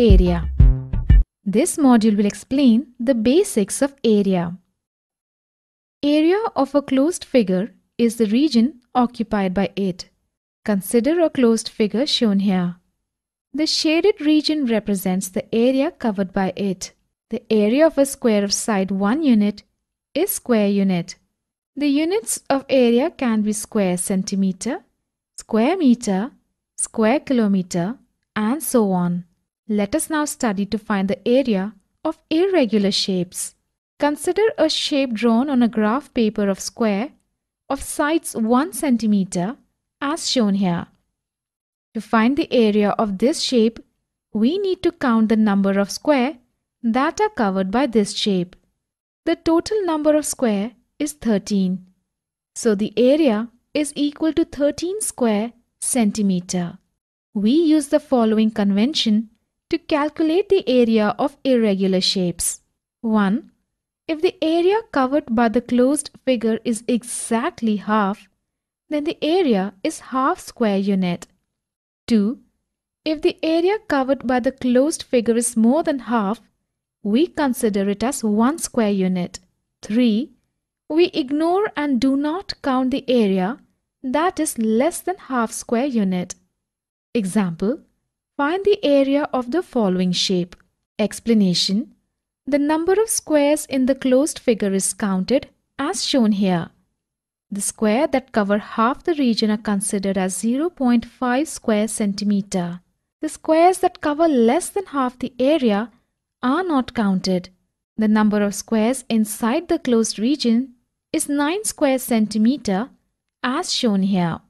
area. This module will explain the basics of area. Area of a closed figure is the region occupied by it. Consider a closed figure shown here. The shaded region represents the area covered by it. The area of a square of side 1 unit is square unit. The units of area can be square centimeter, square meter, square kilometer and so on. Let us now study to find the area of irregular shapes. Consider a shape drawn on a graph paper of square of sides 1 centimeter as shown here. To find the area of this shape, we need to count the number of square that are covered by this shape. The total number of square is 13. So the area is equal to 13 square centimeter. We use the following convention to calculate the area of irregular shapes. 1. If the area covered by the closed figure is exactly half, then the area is half square unit. 2. If the area covered by the closed figure is more than half, we consider it as 1 square unit. 3. We ignore and do not count the area that is less than half square unit. Example, find the area of the following shape. Explanation, the number of squares in the closed figure is counted as shown here. The square that cover half the region are considered as 0.5 square centimeter. The squares that cover less than half the area are not counted. The number of squares inside the closed region is 9 square centimeter as shown here.